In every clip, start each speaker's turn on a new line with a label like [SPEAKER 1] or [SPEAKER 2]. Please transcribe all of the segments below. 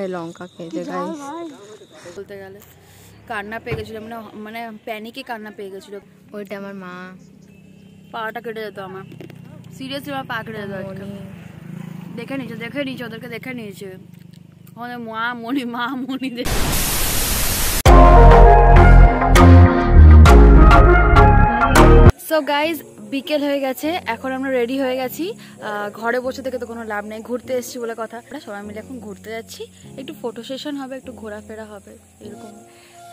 [SPEAKER 1] এই লঙ্কা খেয়েছে গাইস
[SPEAKER 2] বলতে গেলে কান্না পেয়ে গেছিল মানে মানে প্যানিকে কান্না পেয়ে গেছিল।
[SPEAKER 1] ওইটা আমার মা।
[SPEAKER 2] পাটা কেটে যেত আমার। সিরিয়াসলি আমার পা কেটে যেত আজকে। দেখে নিয়েছে দেখে নিয়েছে ওদেরকে দেখে নিয়েছে। আমাদের মা মণি মা মণি দেখে সো গাইজ বিকেল হয়ে গেছে, এখন আমরা রেডি হয়ে গেছি। ঘরে বসে থেকে তো কোনো লাভ নেই, ঘুরতে এসেছি বলে কথা। আমরা সবাই মিলে এখন ঘুরতে যাচ্ছি। একটু ফটো সেশন হবে, একটু ঘোরাফেরা হবে, এরকম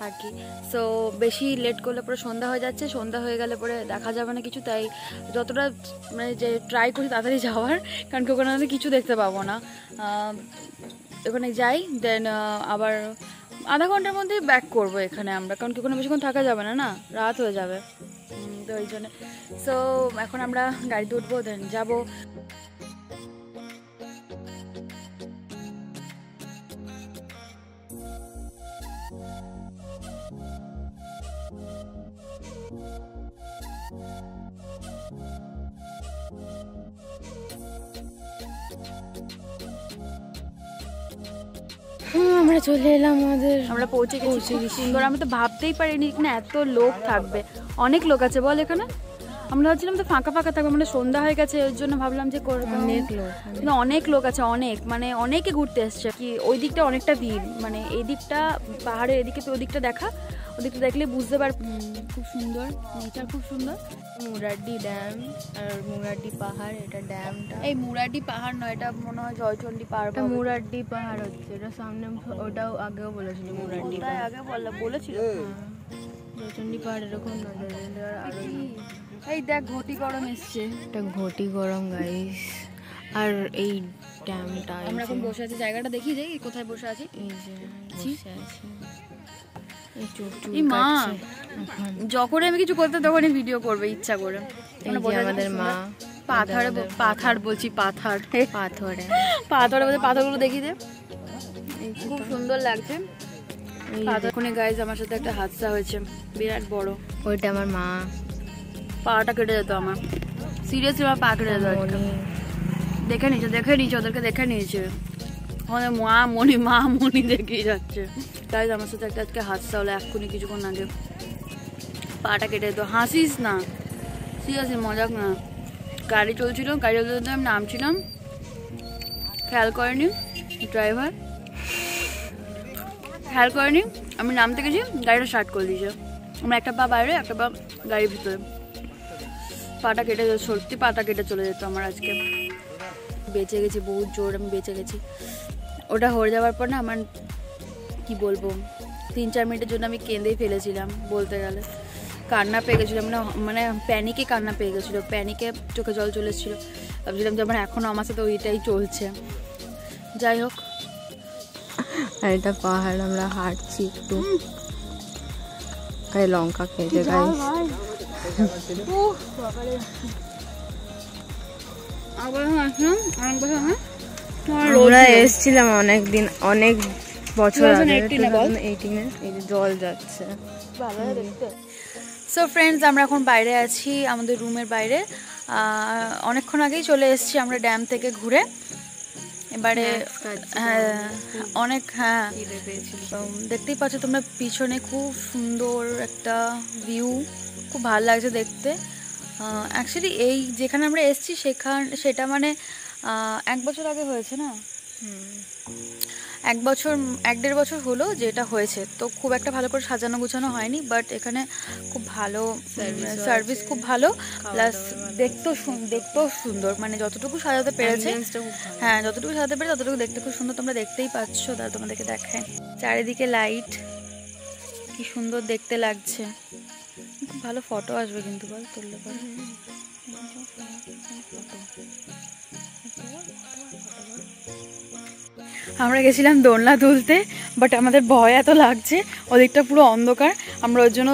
[SPEAKER 2] আর কি। সো বেশি লেট করলে পরে সন্ধ্যা হয়ে যাচ্ছে, সন্ধ্যা হয়ে গেলে পরে দেখা যাবে না কিছু, তাই যতটা মানে যে ট্রাই করি তাড়াতাড়ি যাওয়ার, কারণ কি ওখানে কিছু দেখতে পাবো না। ওখানে যাই দেন আবার আধা ঘণ্টার মধ্যে ব্যাক করব এখানে আমরা, কারণ কি ওখানে বেশিক্ষণ থাকা যাবে না না? রাত হয়ে যাবে। তো ওই জন্য। সো এখন আমরা গাড়িতে উঠবো দেন যাব।
[SPEAKER 1] হুম, আমরা চলে এলাম আমাদের
[SPEAKER 2] আমরা পৌঁছে গেছি সুন্দর। আমি তো ভাবতেই পারিনি এখানে এত লোক থাকবে। অনেক লোক আছে বল এখানে? আমরা ভাবছিলাম তো ফাঁকা ফাঁকা থাকবে মানে সন্ধ্যা হয়ে গেছে ওই জন্য ভাবলাম যে
[SPEAKER 1] অনেক লোক
[SPEAKER 2] কিন্তু অনেক লোক আছে অনেক। মানে অনেকে ঘুরতে এসছে। কি ওই দিকটা অনেকটা ভিড়। মানে এই দিকটা পাহাড়ের এদিকে তো ওই দিকটা দেখা। ওদিকটা দেখলে বুঝতে পার খুব সুন্দর। নেচার খুব সুন্দর।
[SPEAKER 1] মুরাড্ডি ড্যাম আর মুরাড্ডি পাহাড় এটা ড্যামটা।
[SPEAKER 2] এই মুরাডি পাহাড় নয় এটা মনে হয় জয়চন্ডী পাহাড়
[SPEAKER 1] এটা মুরাড্ডি পাহাড় হচ্ছে এটা সামনে ওটাও আগেও বলেছিল। মুরাড্ডি
[SPEAKER 2] আগে বলল বলেছিল।
[SPEAKER 1] প্রচন্ডি পাহাড় এরকম
[SPEAKER 2] এই দেখ ঘটি গরম এসছে।
[SPEAKER 1] এটা ঘটি গরম গাইস আর এই ড্যামটা
[SPEAKER 2] আমরা এখন বসে আছি জায়গাটা দেখি যাই কোথায় বসে আছি?
[SPEAKER 1] এই যে বসে আছে। এই
[SPEAKER 2] মা যখনই আমি কিছু করতে তখনই ভিডিও করবে ইচ্ছা করে।
[SPEAKER 1] আমাদের মা
[SPEAKER 2] পাথরে পাথার বলছি পাথার।
[SPEAKER 1] পাথরে।
[SPEAKER 2] পাথরে বলতে পাথরগুলো দেখি দে। খুব সুন্দর লাগছে। পাথরখনে গাইজ আমার সাথে একটা হাদসা হয়েছে বিরাট বড়।
[SPEAKER 1] ওইটা আমার মা।
[SPEAKER 2] পাটা কেটে যেত আমার। সিরিয়াসলি আমার পা কেটে যেত দেখে নিয়েছে দেখে নিয়েছে ওদেরকে দেখে নিয়েছে। আমাদের মা মনি মা মনি দেখেই যাচ্ছে। তাই আমার সাথে একটা আজকে হাদসা হলো এক্ষুনি কিছুক্ষণ আগে পাটা কেটে যেত হাসিস না। ঠিক আছে মজাক না। গাড়ি চলছিল, গাড়ি চলতে আমি নামছিলাম। খেয়াল করেনি ড্রাইভার। খেয়াল করেনি, আমি নামতে গেছি, গাড়িটা স্টার্ট করে দিয়েছে। আমরা একটা পা বাইরে, একটা পা গাড়ির ভিতরে। পাটা কেটে সত্যি পাটা কেটে চলে যেত আমার আজকে। বেঁচে গেছি, বহুত জোর আমি বেঁচে গেছি। ওটা হয়ে যাওয়ার পর না আমার কি বলব তিন চার মিনিটের জন্য আমি কেঁদেই ফেলেছিলাম বলতে গেলে। কান্না পেয়ে গেছিল মানে মানে প্যানিকে কান্না পেয়ে গেছিল প্যানিকে চোখে জল চলে এসেছিল ভাবছিলাম যে আমার এখনও আমার সাথে ওইটাই চলছে। যাই হোক।
[SPEAKER 1] আর এটা পাহাড় আমরা হাঁটছি একটু। এই লঙ্কা খেয়েছে গাইস
[SPEAKER 2] আবার আসলাম অনেক বছর হ্যাঁ।
[SPEAKER 1] আমরা এসেছিলাম অনেক দিন অনেক বছর আগে
[SPEAKER 2] 2018 এ বল?
[SPEAKER 1] 2018 এ এই যে জল যাচ্ছে।
[SPEAKER 2] সো ফ্রেন্ডস আমরা এখন বাইরে আছি আমাদের রুমের বাইরে। অনেকক্ষণ আগেই চলে এসেছি আমরা ড্যাম থেকে ঘুরে। এবারে হ্যাঁ অনেক হ্যাঁ। দেখতেই পাচ্ছ তোমরা পিছনে খুব সুন্দর একটা ভিউ খুব ভালো লাগছে দেখতে। অ্যাকচুয়ালি এই যেখানে আমরা এসেছি সেখান সেটা মানে এক বছর আগে হয়েছে না? এক বছর এক দেড় বছর হলো যেটা হয়েছে। তো খুব একটা ভালো করে সাজানো গুছানো হয়নি বাট এখানে খুব ভালো সার্ভিস খুব ভালো। প্লাস দেখতেও দেখতেও সুন্দর। মানে যতটুকু সাজাতে পেরেছে হ্যাঁ যতটুকু সাজাতে পেরেছে ততটুকু দেখতে খুব সুন্দর। তোমরা দেখতেই পাচ্ছ তারা তোমাদেরকে দেখায়। চারিদিকে লাইট কি সুন্দর দেখতে লাগছে। খুব ভালো ফটো আসবে কিন্তু বল তুললে পরে আমরা গেছিলাম দোলনা তুলতে বাট আমাদের ভয় এত লাগছে, ওদিকটা পুরো অন্ধকার, আমরা ওর জন্য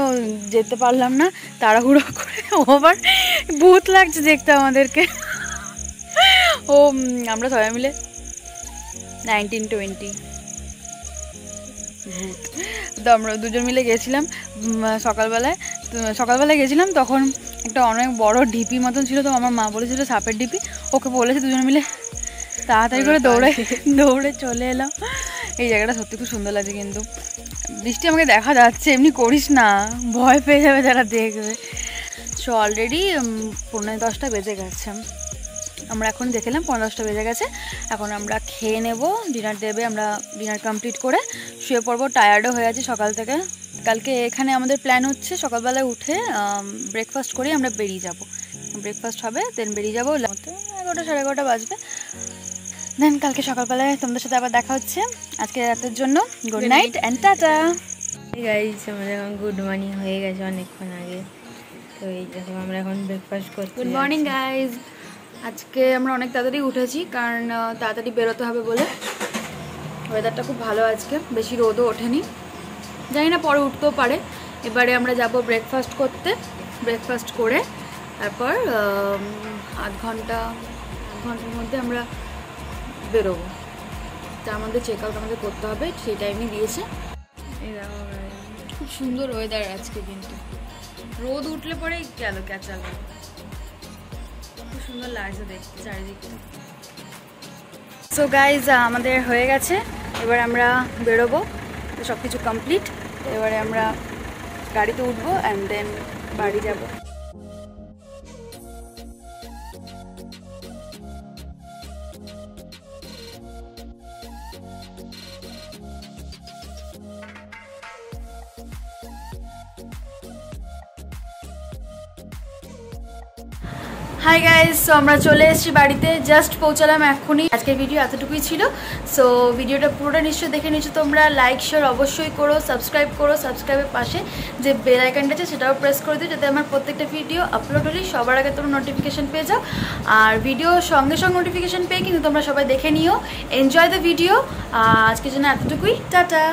[SPEAKER 2] যেতে পারলাম না, তাড়াহুড়ো করে ও ভূত লাগছে দেখতে আমাদেরকে। ও আমরা সবাই মিলে নাইনটিন টোয়েন্টি তো আমরা দুজন মিলে গেছিলাম সকালবেলায় সকালবেলায় গেছিলাম, তখন একটা অনেক বড় ঢিপি মতন ছিল, তো আমার মা বলেছিল সাপের ঢিপি ওকে বলেছে দুজন মিলে তাড়াতাড়ি করে দৌড়ে দৌড়ে চলে এলাম। এই জায়গাটা সত্যি খুব সুন্দর লাগছে কিন্তু। বৃষ্টি আমাকে দেখা যাচ্ছে এমনি করিস না। ভয় পেয়ে যাবে যারা দেখবে। সো অলরেডি পনেরো দশটা বেজে গেছে। আমরা এখন দেখলাম পনেরো দশটা বেজে গেছে। এখন আমরা খেয়ে নেব ডিনার দেবে আমরা ডিনার কমপ্লিট করে। শুয়ে পড়ব টায়ার্ডও হয়ে আছি সকাল থেকে। কালকে এখানে আমাদের প্ল্যান হচ্ছে সকালবেলায় উঠে ব্রেকফাস্ট করেই আমরা বেরিয়ে যাব। ব্রেকফাস্ট হবে দেন বেরিয়ে যাব এগারোটা সাড়ে এগারোটা বাজবে। দেন কালকে সকালবেলায় তোমাদের সাথে আবার দেখা হচ্ছে। আজকে রাতের জন্য। Good night and tata
[SPEAKER 1] guys আমাদের এখন গুড মর্নিং হয়ে গেছে অনেকক্ষণ আগে। তো এই দেখো আমরা এখন ব্রেকফাস্ট করতে
[SPEAKER 2] গুড মর্নিং গাইজ আজকে আমরা অনেক তাড়াতাড়ি উঠেছি কারণ তাড়াতাড়ি বেরোতে হবে বলে। ওয়েদারটা খুব ভালো আজকে বেশি রোদও ওঠেনি। জানি না পরে উঠতেও পারে। এবারে আমরা যাব ব্রেকফাস্ট করতে ব্রেকফাস্ট করে। তারপর আধ ঘণ্টা আধ ঘণ্টার মধ্যে আমরা বেরোবো। তা আমাদের চেক আউট আমাদের করতে হবে সেই টাইমই দিয়েছে খুব সুন্দর ওয়েদার আজকে কিন্তু রোদ উঠলে পরেই গেল ক্যাচাল খুব সুন্দর লাগছে দেখতে চারিদিকটা। সো গাইজ আমাদের হয়ে গেছে। এবার আমরা বেরোবো। সব কিছু কমপ্লিট এবারে আমরা গাড়িতে উঠবো অ্যান্ড দেন বাড়ি যাব। হাই গাইজ সো আমরা চলে এসেছি বাড়িতে। জাস্ট পৌঁছালাম এখনই। আজকের ভিডিও এতটুকুই ছিল। সো ভিডিওটা পুরোটা নিশ্চয়ই দেখে নিচ্ছ তোমরা। লাইক শেয়ার অবশ্যই করো সাবস্ক্রাইব করো সাবস্ক্রাইবের পাশে যে বেল আইকনটা আছে, সেটাও প্রেস করে দিও, যাতে আমার প্রত্যেকটা ভিডিও আপলোড হলেই সবার আগে তোমরা নোটিফিকেশন পেয়ে যাও। আর ভিডিও সঙ্গে সঙ্গে নোটিফিকেশান পেয়ে কিন্তু তোমরা সবাই দেখে নিও। এনজয় দ্য ভিডিও আজকের জন্য এতটুকুই। টাটা!